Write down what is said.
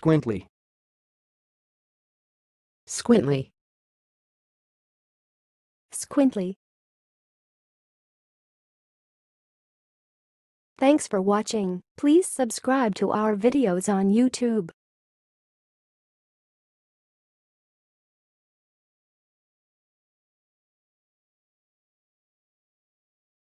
Squintly. Squintly. Squintly. Thanks for watching. Please subscribe to our videos on YouTube.